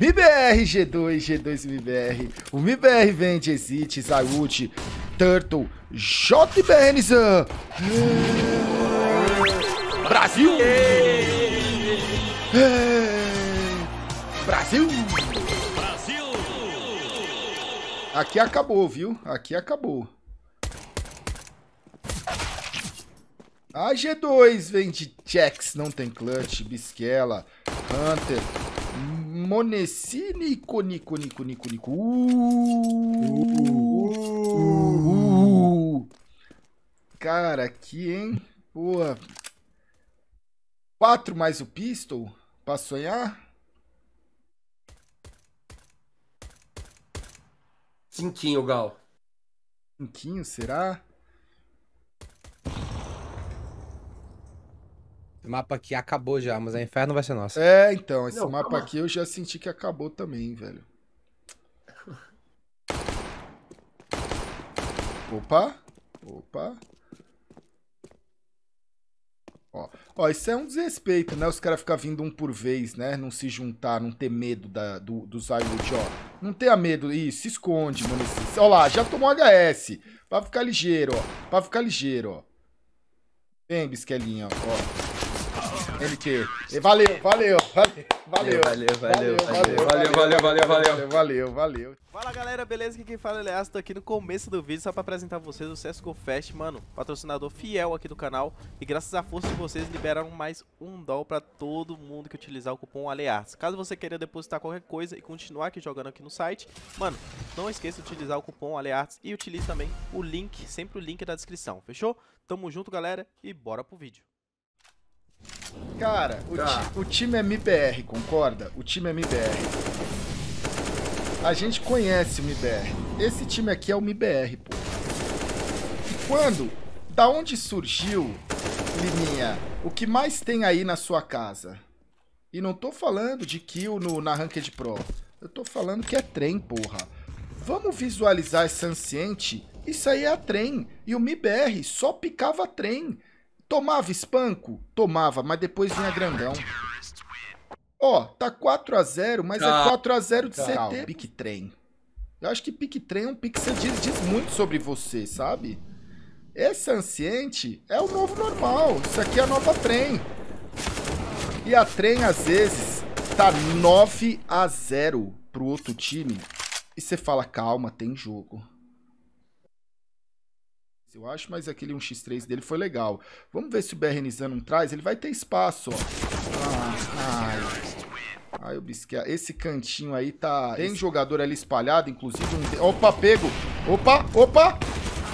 MIBR G2, G2 MIBR. O MIBR vem de Exit, Zayut, Turtle, JBR Nizam. Brasil! Brasil! Brasil! Aqui acabou, viu? Aqui acabou. A G2 vem de Jax, não tem clutch, Bisquela, Hunter, Monesi, Nico, Nico, Nico, Nico, Nico. Uh, uh, uh, Cara, aqui, hein? Boa. Quatro mais o pistol? Pra sonhar? Cinquinho, Gal. Cinquinho, será? Mapa aqui acabou já, mas a Inferno vai ser nossa. É, então, esse Não, mapa calma. aqui eu já senti que acabou também, velho. Opa, opa. Ó, ó, isso é um desrespeito, né? Os caras ficam vindo um por vez, né? Não se juntar, não ter medo da, do, do Zaywood, ó. Não tenha medo, isso, se esconde, mano. Ó lá, já tomou HS. Pra ficar ligeiro, ó. Pra ficar ligeiro, ó. Vem, bisquelinha, ó. MQ. Valeu, valeu, valeu, valeu. Valeu, valeu, valeu, valeu, valeu, valeu, valeu, valeu, valeu. Fala galera, beleza? Aqui quem fala é Leas, tô aqui no começo do vídeo só pra apresentar vocês o CSGO Fest, mano, patrocinador fiel aqui do canal e graças à força de vocês liberaram mais um doll pra todo mundo que utilizar o cupom ALEARTS. Caso você queira depositar qualquer coisa e continuar aqui jogando aqui no site, mano, não esqueça de utilizar o cupom ALEARTS e utilize também o link, sempre o link da descrição, fechou? Tamo junto galera e bora pro vídeo. Cara, o, tá. ti, o time é MBR, concorda? O time é MBR. A gente conhece o MBR. Esse time aqui é o MBR, pô. E quando? Da onde surgiu, Liminha, o que mais tem aí na sua casa? E não tô falando de kill no, na Ranked Pro. Eu tô falando que é trem, porra. Vamos visualizar esse anciente? Isso aí é a trem. E o MBR só picava trem. Tomava espanco? Tomava, mas depois vinha grandão. Ó, tá 4x0, mas é 4x0 de CT. Pique trem. Eu acho que pique trem é um pique que você diz, diz muito sobre você, sabe? Esse anciente é o novo normal. Isso aqui é a nova trem. E a trem, às vezes, tá 9 a 0 pro outro time. E você fala, calma, tem jogo eu acho, mas aquele 1x3 dele foi legal. Vamos ver se o BRNZ não traz. Ele vai ter espaço, ó. Ah, ai. Ai, o Bisquia. Esse cantinho aí tá... Tem jogador ali espalhado, inclusive um... Opa, pego. Opa, opa.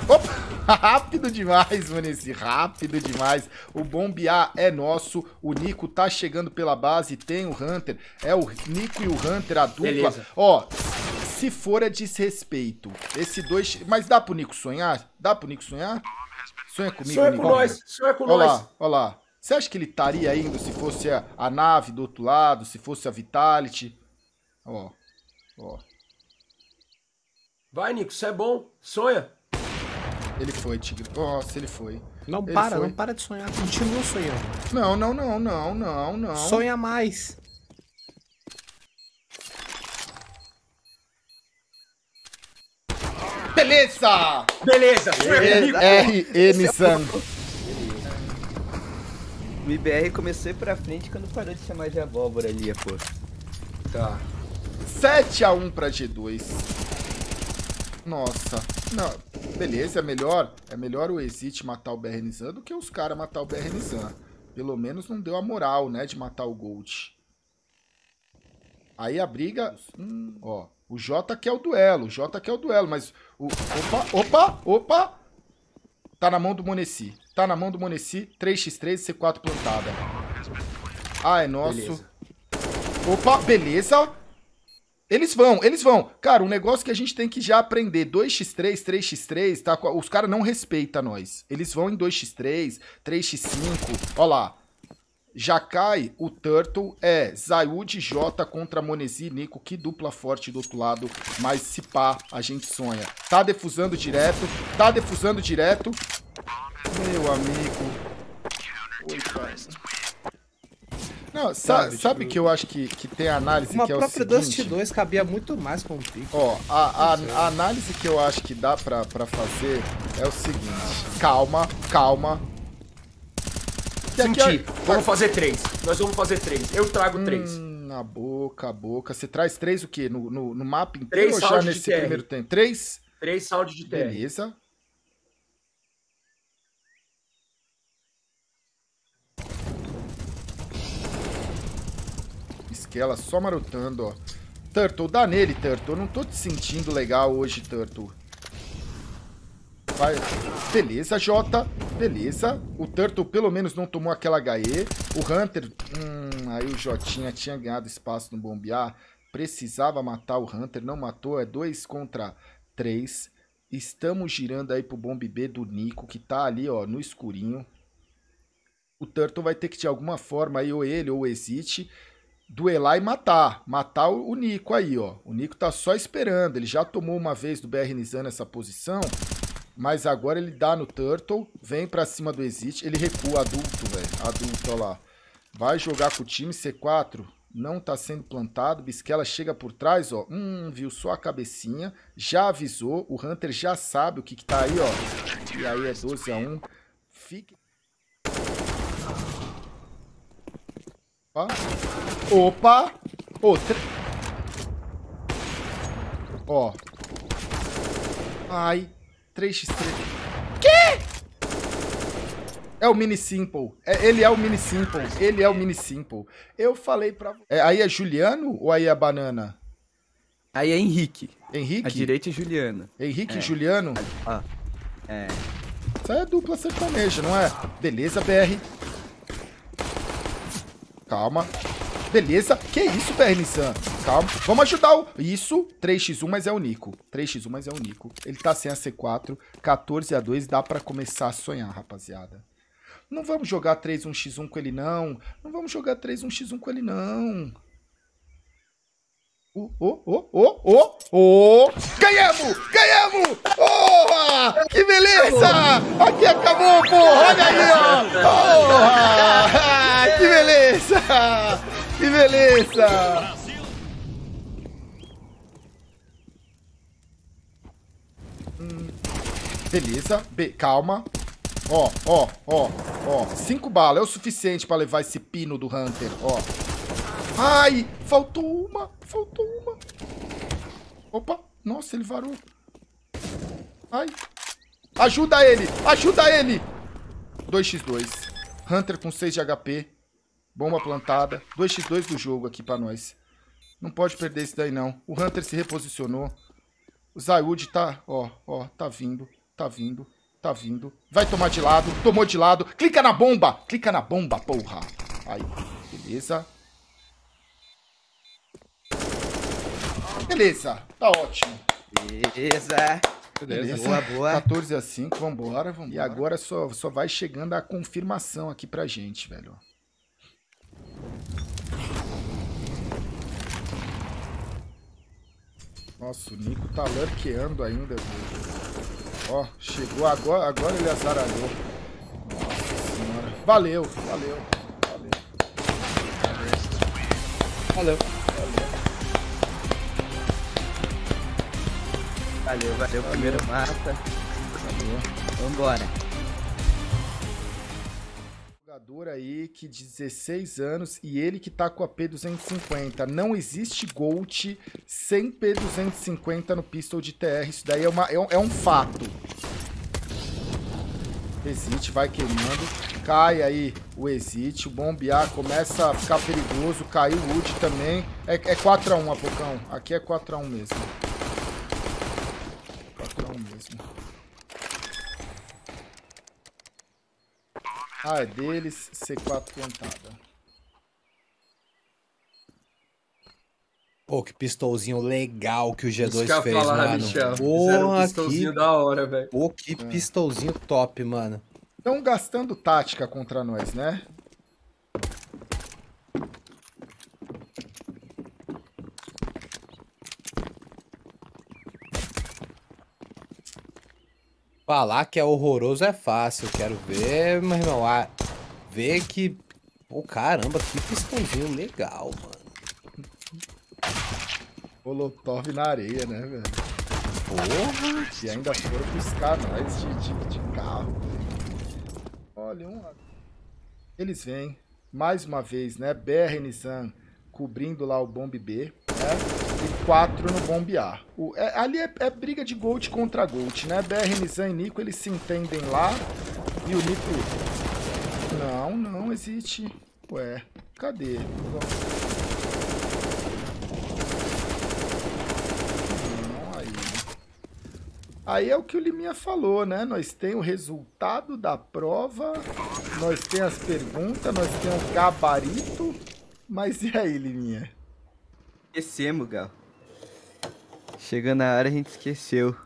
Opa. Rápido demais, Vanessa. Rápido demais. O bombear é nosso. O Nico tá chegando pela base. Tem o Hunter. É o Nico e o Hunter, a dupla. Beleza. Ó, se for é desrespeito. Esse dois... Mas dá pro Nico sonhar? Dá pro Nico sonhar? Sonha comigo, Sonha Nico. com nós. Sonha com olha nós. Lá, olha lá. Você acha que ele estaria indo se fosse a, a nave do outro lado? Se fosse a Vitality? Ó. Ó. Vai, Nico. Isso é bom. Sonha. Ele foi, Tigre. Nossa, ele foi. Não ele para, foi. não para de sonhar. Continua sonhando. Não, não, não, não, não, não. Sonha mais. Beleza! Beleza! RM Sam. O IBR começou a ir pra frente quando parou de chamar de abóbora ali, pô. Tá. 7x1 pra G2. Nossa. Não, beleza, é melhor, é melhor o Exit matar o Bernizan do que os caras matar o Bernizan. Pelo menos não deu a moral, né, de matar o Gold. Aí a briga... Hum, ó, o J quer o duelo, o J quer o duelo, mas... O, opa, opa, opa! Tá na mão do Monesi. Tá na mão do Monesi, 3x3 C4 plantada. Ah, é nosso. Beleza. Opa, beleza. Eles vão, eles vão. Cara, um negócio que a gente tem que já aprender. 2x3, 3x3, tá? Os caras não respeitam nós. Eles vão em 2x3, 3x5. Ó lá. Já cai o Turtle, é Zayud J contra Monesi Nico, que dupla forte do outro lado, mas se pá, a gente sonha. Tá defusando direto, tá defusando direto. Meu amigo. Não, sa sabe que eu acho que, que tem análise Uma que é o própria seguinte... 2x2 cabia muito mais com o pico. Ó, a, a, a análise que eu acho que dá pra, pra fazer é o seguinte. Calma, calma. Aqui Senti. é- Vamos fazer três. Nós vamos fazer três. Eu trago três. Hum, na boca, boca. Você traz três o quê? No, no, no mapa inteiro Três ou já nesse primeiro tempo? Três? Três saldos de TR. Beleza. Esquela só marotando, ó. Turtle, dá nele, Turtle. Eu não tô te sentindo legal hoje, Turtle. Vai. Beleza, Jota. Beleza. O Turtle pelo menos não tomou aquela HE. O Hunter. Hum, aí o Jotinha tinha ganhado espaço no bombear. Precisava matar o Hunter. Não matou. É 2 contra 3. Estamos girando aí pro bombe B do Nico, que tá ali, ó, no escurinho. O Turtle vai ter que, de alguma forma, aí, ou ele ou o Exit, duelar e matar. Matar o, Nico aí, ó. O Nico tá só esperando. Ele já tomou uma vez do BR Nizan essa posição. Mas agora ele dá no Turtle, vem pra cima do Exit, ele recua adulto, velho. Adulto, ó lá. Vai jogar com o time C4, não tá sendo plantado. Bisquela chega por trás, ó. Hum, viu só a cabecinha, já avisou. O Hunter já sabe o que que tá aí, ó. E aí é 12 a 1. Fique. Opa. Opa. Tre- Ó. Ai. 3x3. Que? É o Mini Simple. É, ele é o Mini Simple. Ele é o Mini Simple. Eu falei pra... É, aí é Juliano ou aí é Banana? Aí é Henrique. Henrique? A direita é Juliana. Henrique e É. Juliano? Ah, é. Isso aí é dupla sertaneja, não é? Beleza, BR. Calma. Beleza. Que isso, BR Nissan? Calma. Vamos ajudar o... Isso. 3x1, mas é o Nico. 3x1, mas é o Nico. Ele tá sem a C4. 14 a 2. Dá pra começar a sonhar, rapaziada. Não vamos jogar 3-1x1 com ele, não. Não vamos jogar 3-1x1 com ele, não. Ô, ô, ô, ô, ô, ô! Ganhamos! Ganhamos! Porra! Que beleza! Aqui acabou, porra! Olha aí, ó! Porra! Que beleza! Que beleza! Hum, Beleza, Be- calma. Ó, ó, ó, ó. Cinco balas é o suficiente pra levar esse pino do Hunter, ó. Ai, faltou uma, faltou uma. Opa, nossa, ele varou. Ai. Ajuda ele, ajuda ele. 2x2. Hunter com 6 de HP. Bomba plantada. 2x2 do jogo aqui pra nós. Não pode perder esse daí, não. O Hunter se reposicionou. O Zayud tá, ó, ó, tá vindo, tá vindo, tá vindo. Vai tomar de lado, tomou de lado. Clica na bomba, clica na bomba, porra. Aí, beleza. Beleza, tá ótimo. Beleza. Beleza. Boa, boa. 14 a 5, vambora, vambora. E agora só, só vai chegando a confirmação aqui pra gente, velho. Nossa, o Nico tá lurkeando ainda, velho. Ó, chegou agora, agora ele azaralhou. Nossa senhora. Valeu, valeu, valeu. Valeu. Valeu, valeu. Primeiro mata. Vambora. Jogador aí que 16 anos e ele que tá com a P250. Não existe Gold sem P250 no pistol de TR. Isso daí é, uma, é, um, é um fato. Exit vai queimando. Cai aí o Exit. O bombear começa a ficar perigoso. Caiu o Wood também. É, é 4x1, Apocão. Aqui é 4x1 mesmo. 4x1 mesmo. Ah, é deles. C4 plantada. Pô, que pistolzinho legal que o Isso G2 que fez, falar, mano. Michel. Um pistolzinho que... da hora, velho. Pô, que pistolzinho top, mano. Estão gastando tática contra nós, né? Falar que é horroroso é fácil. Quero ver, meu irmão. Ah, ver que. Pô, caramba, que pistãozinho legal, mano. Molotov na areia, né, velho? Porra! E ainda foram buscar nós de, de, de carro. Olha, um. Eles vêm, mais uma vez, né? BR Nissan cobrindo lá o Bomb B, né? E quatro no Bomb A. O, é, ali é, é briga de Gold contra Gold, né? BR Nissan e Nico, eles se entendem lá. E o Nico... Não, não existe. Ué, cadê? Não, aí. Aí é o que o Liminha falou, né? Nós tem o resultado da prova, nós tem as perguntas, nós tem o gabarito. Mas e aí, Liminha? Esquecemos, Gal. Chegando na hora a gente esqueceu.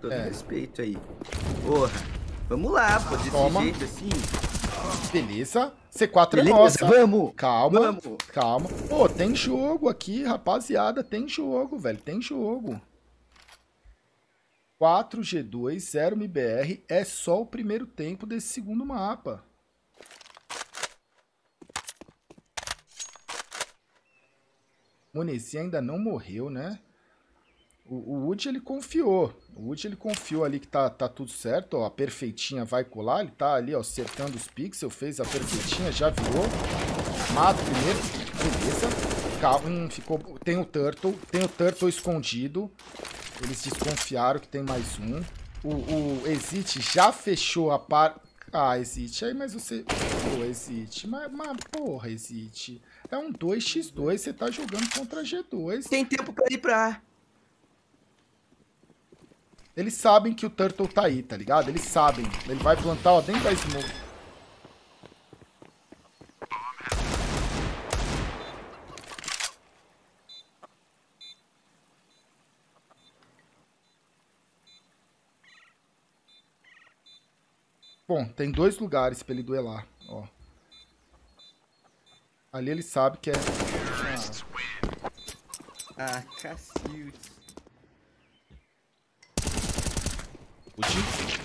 Todo É. respeito aí. Porra. Vamos lá, pô. Desse Toma. jeito assim. Beleza. C4 é Beleza, nossa. vamos. Calma, Vamos. calma. Pô, tem jogo aqui, rapaziada. Tem jogo, velho. Tem jogo. 4G2, 0 MBR. É só o primeiro tempo desse segundo mapa. Monesi ainda não morreu, né? O, o Wood, ele confiou. O Wood, ele confiou ali que tá, tá tudo certo, ó. A perfeitinha vai colar. Ele tá ali, ó, acertando os pixels. Fez a perfeitinha, já virou. Mata primeiro. Beleza. Calma, hum, ficou... Tem o Turtle. Tem o Turtle escondido. Eles desconfiaram que tem mais um. O, o Exit já fechou a par... Ah, Exit, aí, mas você... Pô, Exit, mas, mas porra, Exit. É um 2x2, você tá jogando contra G2. Tem tempo pra ir pra A. Eles sabem que o Turtle tá aí, tá ligado? Eles sabem. Ele vai plantar, ó, dentro da smoke. Bom, tem dois lugares pra ele duelar, ó. Ali ele sabe que é... Ah, cacilde. Wood.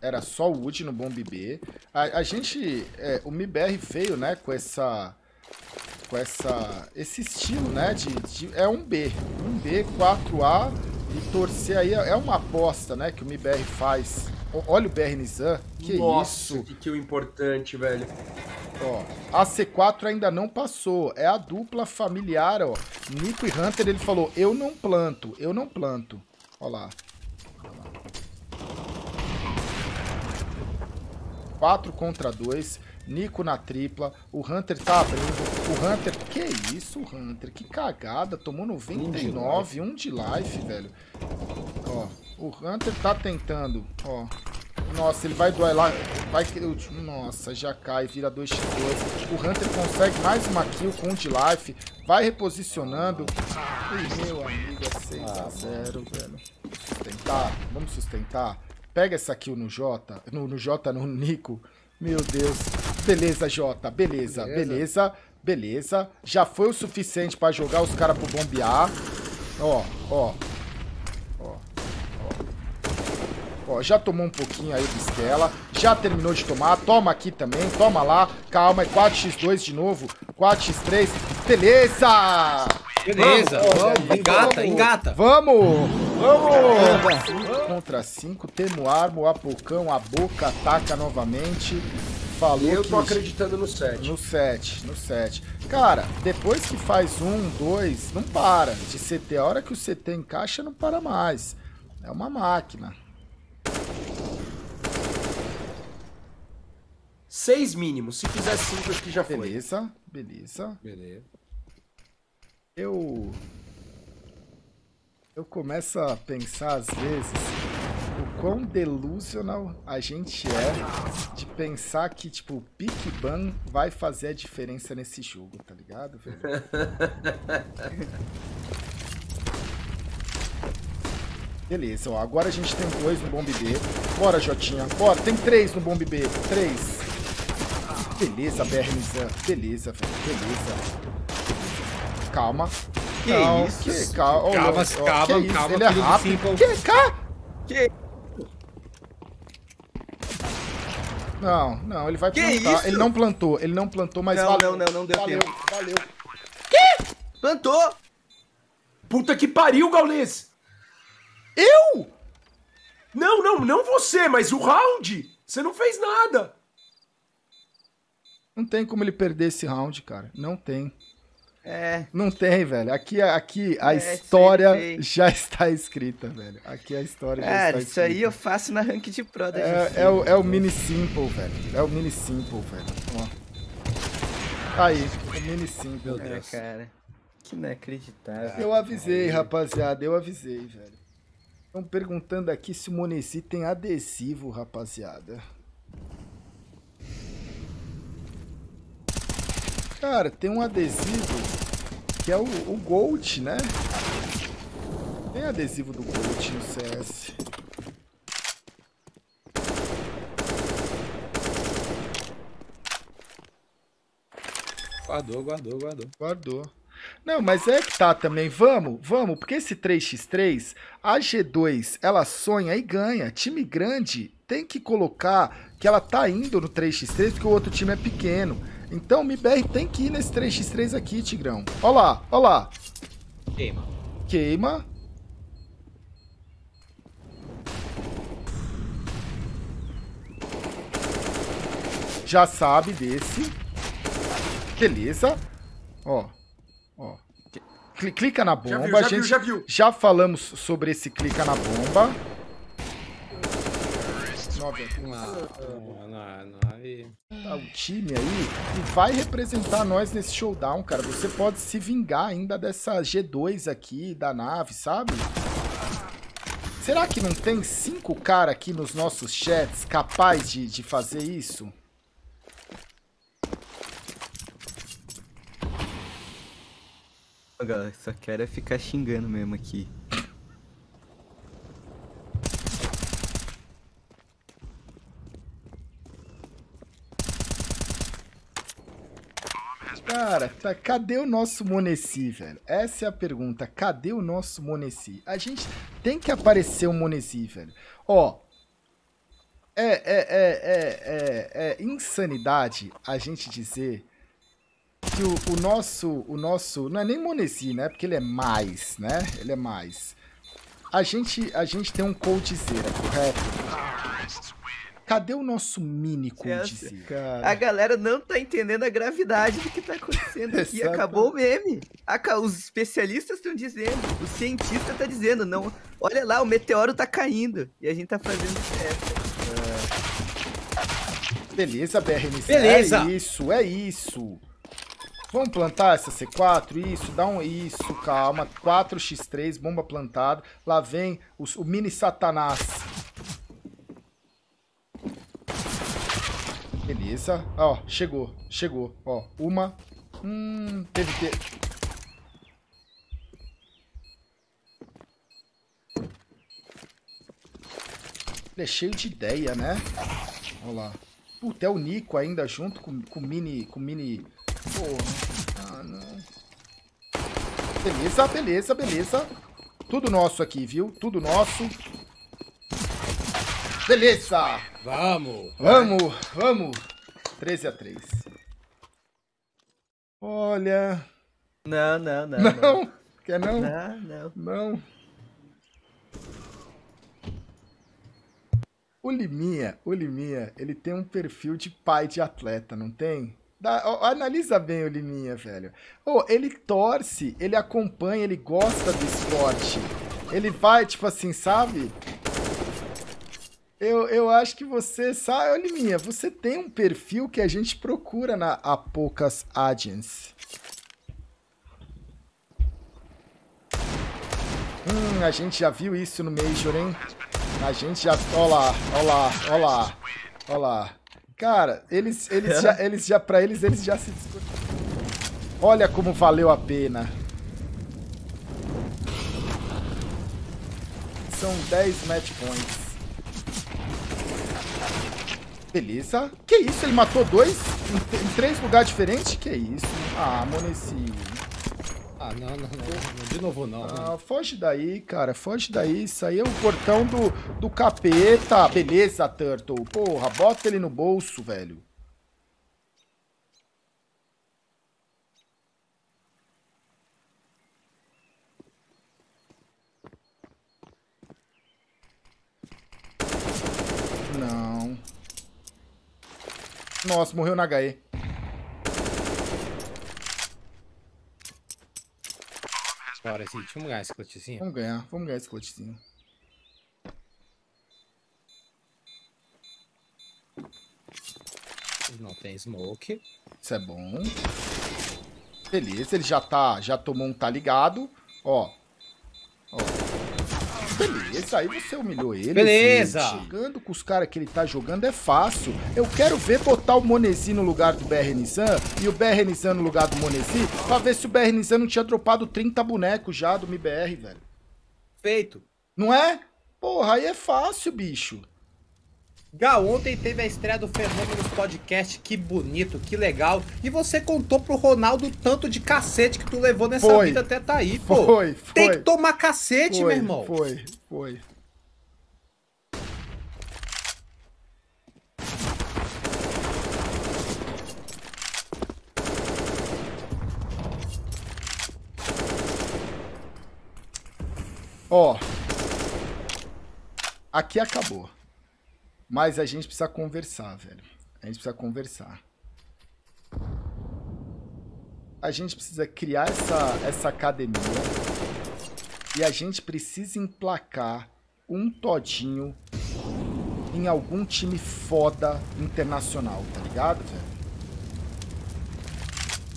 Era só o Wood no Bomb B. A, a gente. É, o MIBR veio, né, com essa. Com essa. Esse estilo, né? De, de- é um B. Um B, 4A. E torcer aí é é uma aposta, né? Que o MIBR faz. Olha o BR Nizam. Que Nossa, isso? que kill importante, velho. Ó, a C4 ainda não passou. É a dupla familiar, ó. Nico e Hunter, ele falou: Eu não planto, eu não planto. Ó lá. 4 contra 2. Nico na tripla. O Hunter tá abrindo. O Hunter. Que isso, Hunter? Que cagada. Tomou 99. 1 de life, velho. Ó. O Hunter tá tentando. Ó. Nossa, ele vai duelar. Vai que. Nossa, já cai. Vira 2x2. O Hunter consegue mais uma kill com 1 de life. Vai reposicionando. Ih, meu amigo, é 6x0, velho. Sustentar. Vamos sustentar. Pega essa kill no Jota. No, no Jota, no Nico. Meu Deus. Beleza, Jota. Beleza, beleza, beleza. Já foi o suficiente pra jogar os caras pro bombear. Ó, ó. Ó, ó. Ó, já tomou um pouquinho aí do Stella. Já terminou de tomar. Toma aqui também. Toma lá. Calma, é 4x2 de novo. 4x3. Beleza! Beleza, vamos, engata, Vamos. engata. Vamos! Vamos! 5 contra 5, temos arma, o Apocão, a boca ataca novamente. Falou Eu tô acreditando no 7. no 7, no 7. Cara, depois que faz um, dois, não para de CT. A hora que o CT encaixa, não para mais. É uma máquina. 6 mínimo. Se fizer 5, acho que já foi. Beleza, beleza. Beleza. Eu. Eu começo a pensar às vezes o quão delusional a gente é pensar que, tipo, o Pick Ban vai fazer a diferença nesse jogo, tá ligado, velho? Beleza, ó, agora a gente tem dois no Bomb B. Bora, Jotinha, bora. Tem três no Bomb B, três. Beleza, BR Nizam. Beleza, velho, beleza. Calma. Que Não, isso? que, calma, Calma, calma, calma, Ele é rápido. Que? Que? Não, não, ele vai Que plantar. isso? Ele não plantou, ele não plantou, mas Não, valeu. não, não, não deu valeu, tempo. Valeu, Plantou! Puta que pariu, Gaules! Eu? Não, não, não você, mas o round! Você não fez nada! Não tem como ele perder esse round, cara. Não tem. É, Não tem, velho. Aqui, aqui a É, isso aí história já está escrita, velho. Aqui a história já cara, está isso aí escrita. eu faço na rank de pro da É, é, o, é o mini simple, velho. É o mini simple, velho. Ó. Aí, o mini simple. É, cara. Que inacreditável. Eu avisei, rapaziada. Eu avisei, velho. Estão perguntando aqui se o Monesi tem adesivo, rapaziada. Cara, tem um adesivo que é o, o Gold, né? Tem adesivo do Gold no CS. Guardou, guardou, guardou. Guardou. Não, mas é que tá também. Vamos, vamos, porque esse 3x3, a G2, ela sonha e ganha. Time grande tem que colocar que ela tá indo no 3x3 porque o outro time é pequeno. Então o MBR tem que ir nesse 3x3 aqui, Tigrão. Ó lá, ó lá. Queima. Queima. Já sabe desse. Beleza. Ó. Ó. Cli- Clica na bomba. Já viu, a já gente viu, já viu. já falamos sobre esse clica na bomba. Nove. Não, não, não, aí. Tá, o time aí e vai representar nós nesse showdown, cara. Você pode se vingar ainda dessa G2 aqui da nave, sabe? Será que não tem cinco cara aqui nos nossos chats capaz de, de fazer isso? Galera, só quero é ficar xingando mesmo aqui. Cara, tá, cadê o nosso Monesi, velho? Essa é a pergunta. Cadê o nosso Monesi? A gente tem que aparecer o Monesi, velho. Ó, é, é, é, é, é, é insanidade a gente dizer que o, o nosso, o nosso, não é nem Monesi, né? Porque ele é mais, né? Ele é mais. A gente, a gente tem um coldzera, correto? Cadê o nosso mini coldzera? A galera não tá entendendo a gravidade do que tá acontecendo aqui. Acabou o meme. Os especialistas estão dizendo, o cientista tá dizendo, não. Olha lá, o meteoro tá caindo. E a gente tá fazendo festa. Beleza, BRMC. Beleza. É isso, é isso. Vamos plantar essa C4? Isso, dá um. Isso, calma. 4x3, bomba plantada. Lá vem os- o mini Satanás. Beleza. Ó, chegou, chegou. Ó, uma. Hum, teve que. Ele é cheio de ideia, né? Olha lá. Puta, é o Nico ainda junto com, com o mini. Com o mini. Porra. Ah, não. Beleza, beleza, beleza. Tudo nosso aqui, viu? Tudo nosso. Beleza! Vamos! Vamos, vamos. 13 a 3. Olha. Não, não, não. Não, Não. Quer não? não. não. Não. O Liminha, o Liminha, ele tem um perfil de pai de atleta, não tem? Dá- ó, analisa bem o Liminha, velho. Ô, ele torce, ele acompanha, ele gosta do esporte. Ele vai, tipo assim, sabe? Eu, eu acho que você sabe, ô Liminha, você tem um perfil que a gente procura na Apocas Agents. Hum, a gente já viu isso no Major, hein? A gente já. Ó lá, ó lá, ó lá, ó lá. Cara, eles, eles já, eles já, pra eles, eles já se. Olha como valeu a pena. São 10 match points. Beleza. Que isso? Ele matou dois em, em três lugares diferentes? Que isso? Ah, Monesi. Ah, não, não, não, de novo não. não. Ah, foge daí, cara. Foge daí. Isso aí é o portão do, do capeta. Beleza, Turtle. Porra, bota ele no bolso, velho. Não. Nossa, morreu na HE. Bora, deixa eu ganhar esse clutchzinho. Vamos ganhar, vamos ganhar esse clutchzinho. Não tem smoke. Isso é bom. Beleza, ele já tá, já tomou um tá ligado. Ó. Ó. Beleza, aí você humilhou ele. Beleza. gente. Jogando com os caras que ele tá jogando é fácil. Eu quero ver botar o Monesi no lugar do BR Nissan e o BR Nissan no lugar do Monesi pra ver se o BR Nissan não tinha dropado 30 bonecos já do MBR, velho. Feito. Não é? Porra, aí é fácil, bicho. Gal, ontem teve a estreia do Fenômenos Podcast, que bonito, que legal. E você contou pro Ronaldo o tanto de cacete que tu levou nessa Foi. vida até tá aí, pô. Foi, foi. Tem que tomar cacete, Foi, meu irmão. Foi, foi. Ó. Aqui acabou. Mas a gente precisa conversar, velho. A gente precisa conversar. A gente precisa criar essa, essa academia. E a gente precisa emplacar um todinho em algum time foda internacional, tá ligado, velho?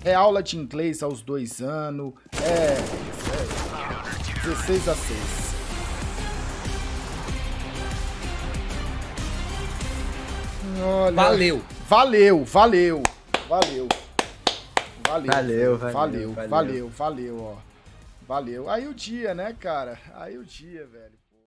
É aula de inglês aos dois anos. É. é 16 a 6. Olha, Valeu. Valeu, valeu, valeu. Valeu, Valeu, valeu, valeu, valeu. valeu, valeu, ó. Valeu. Aí o dia, né, cara? Aí o dia, velho.